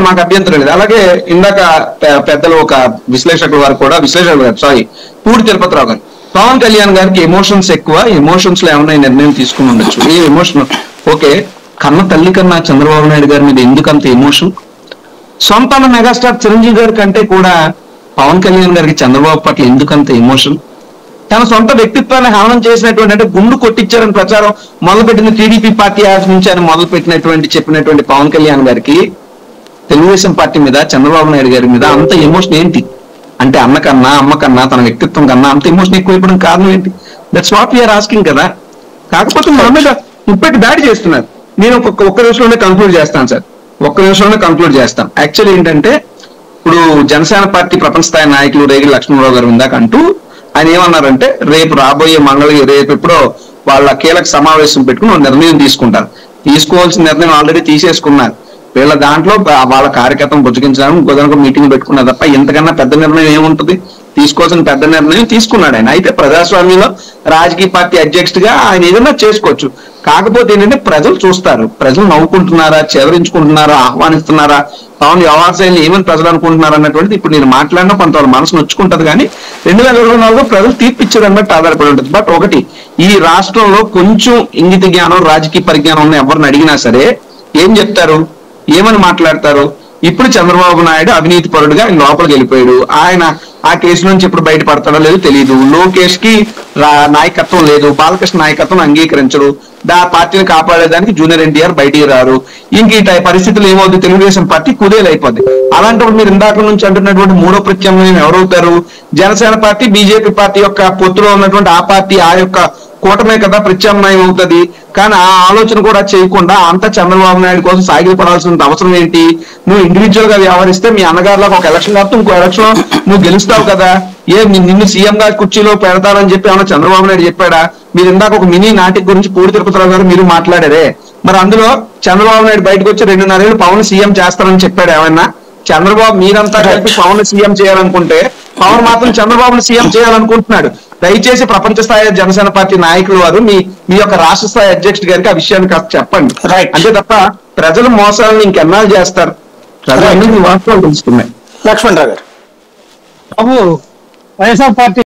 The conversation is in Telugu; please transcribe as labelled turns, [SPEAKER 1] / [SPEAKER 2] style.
[SPEAKER 1] మాకు అభ్యంతరం లేదు. అలాగే ఇందాక పెద్దలు ఒక విశ్లేషకుల వారు కూడా విశ్లేషకులు గారు సారీ పూడి తిరుపతిరావు గారు పవన్ కళ్యాణ్ గారికి ఎమోషన్స్ ఎక్కువ ఎమోషన్స్లో ఏమైనా నిర్ణయం తీసుకుని ఉండొచ్చు? ఏ ఎమోషన్ ఓకే కన్న తల్లి కన్నా చంద్రబాబు నాయుడు గారి మీద ఎందుకు అంత ఎమోషన్ సొంత మెగాస్టార్ చిరంజీవి గారి కంటే కూడా పవన్ కళ్యాణ్ గారికి చంద్రబాబు పట్ల ఎందుకంత ఎమోషన్ తన సొంత వ్యక్తిత్వాన్ని హననం చేసినటువంటి అంటే గుండు కొట్టించారని ప్రచారం మొదలుపెట్టిన టీడీపీ పార్టీ యాడ్స్ నుంచి ఆయన మొదలు పెట్టినటువంటి చెప్పినటువంటి పవన్ కళ్యాణ్ గారికి తెలుగుదేశం పార్టీ మీద చంద్రబాబు నాయుడు గారి మీద అంత ఎమోషన్ ఏంటి? అంటే అన్న కన్నా అమ్మ కన్నా తన వ్యక్తిత్వం కన్నా అంత ఎమోషన్ ఎక్కువైపోవడం కారణం ఏంటి? దట్స్ వాట్ వీఆర్ ఆస్కింగ్ కదా? కాకపోతే మా మీద ఇప్పటికి దాడి చేస్తున్నారు. నేను ఒక్క ఒక్క నిమిషంలోనే కంక్లూడ్ చేస్తాను సార్. ఒక్క నిమిషంలోనే కంక్లూడ్ చేస్తాను. యాక్చువల్లీ ఏంటంటే ఇప్పుడు జనసేన పార్టీ ప్రపంచ స్థాయి నాయకులు రేగి లక్ష్మణరావు గారు ఇందాక అంటూ ఆయన ఏమన్నారంటే రేపు రాబోయే మంగళగిరి రేపు ఎప్పుడో వాళ్ళ కీలక సమావేశం పెట్టుకుని నిర్ణయం తీసుకుంటారు. తీసుకోవాల్సిన నిర్ణయం ఆల్రెడీ తీసేసుకున్నారు. వీళ్ళ దాంట్లో వాళ్ళ కార్యకర్తను బుజ్జగించడానికి ఇంకో మీటింగ్ పెట్టుకున్నారు తప్ప ఇంతకన్నా పెద్ద నిర్ణయం ఏముంటుంది? తీసుకోవాల్సిన పెద్ద నిర్ణయం తీసుకున్నాడు ఆయన. అయితే ప్రజాస్వామ్యంలో రాజకీయ పార్టీ అధ్యక్షుడిగా ఆయన ఏదైనా చేసుకోవచ్చు. కాకపోతే ఏంటంటే ప్రజలు చూస్తారు. ప్రజలు నవ్వుకుంటున్నారా చెదరించుకుంటున్నారా ఆహ్వానిస్తున్నారా? పవన్ వ్యవహార శైలి ఏమని ప్రజలు అనుకుంటున్నారు అన్నటువంటిది ఇప్పుడు నేను మాట్లాడినా కొంత మనసు నొచ్చుకుంటది కానీ రెండు వేల ఇరవై నాలుగులో ప్రజలు తీర్పు ఇచ్చారు ఆధారపడి ఉంటుంది. బట్ ఒకటి ఈ రాష్ట్రంలో కొంచెం ఇంగిత జ్ఞానం రాజకీయ పరిజ్ఞానం ఉన్న ఎవరిని అడిగినా సరే ఏం చెప్తారు? ఏమని మాట్లాడతారు? ఇప్పుడు చంద్రబాబు నాయుడు అవినీతి పరుడుగా ఆయన లోపలికి వెళ్ళిపోయాడు. ఆయన ఆ కేసు నుంచి ఎప్పుడు బయటపడతాడో లేదో తెలియదు లోకేష్కి నాయకత్వం లేదు. బాలకృష్ణ నాయకత్వం అంగీకరించడు. దా పార్టీని కాపాడేదానికి జూనియర్ ఎన్టీఆర్ బయటికి రారు. ఇంక ఈ పరిస్థితులు ఏమవుతుంది తెలుగుదేశం పార్టీ కుదేలు అయిపోద్ది అలాంటప్పుడు మీరు ఇందాక నుంచి అంటున్నటువంటి మూడో ప్రత్యామ్నాయం ఎవరవుతారు? జనసేన పార్టీ బీజేపీ పార్టీ యొక్క పొత్తులో ఉన్నటువంటి ఆ పార్టీ ఆ యొక్క కూటమే కదా ప్రత్యామ్నాయం అవుతుంది. కానీ ఆ ఆలోచన కూడా చేయకుండా అంత చంద్రబాబు నాయుడు కోసం సాగిపడాల్సిన అవసరం ఏంటి? నువ్వు ఇండివిజువల్గా వ్యవహరిస్తే మీ అన్నగారులకు ఒక ఎలక్షన్ కాబట్టి ఇంకో ఎలక్షన్ నువ్వు గెలుస్తావు కదా. ఏ నిన్ను సీఎం గా కుర్చీలో పెడతారని చెప్పి ఏమన్నా చంద్రబాబు నాయుడు చెప్పాడా? మీరు ఇందాక ఒక మినీ నాటిక గురించి పూడి తిరుపతిరావు గారు మీరు మాట్లాడారే. మరి అందులో చంద్రబాబు నాయుడు బయటకు వచ్చి రెండున్నరేళ్ళు పవన్ సీఎం చేస్తారని చెప్పాడు ఏమన్నా? చంద్రబాబు మీరంతా కలిపి పవన్ సీఎం చేయాలనుకుంటే పవన్ మాత్రం చంద్రబాబును సీఎం చేయాలనుకుంటున్నాడు. దయచేసి ప్రపంచ స్థాయి జనసేన పార్టీ నాయకులు వారు మీ మీ యొక్క రాష్ట్ర స్థాయి అధ్యక్షుడి గారికి ఆ విషయాన్ని కాస్త చెప్పండి. అంతే తప్ప ప్రజలు మోసాలను ఇంకెన్నాళ్ళు చేస్తారు? ప్రజలు అన్ని వాస్తవాలు తెలుసుకున్నాయి.
[SPEAKER 2] లక్ష్మణ్ రావు గారు.
[SPEAKER 3] బాబు వైఎస్ఆర్ పార్టీ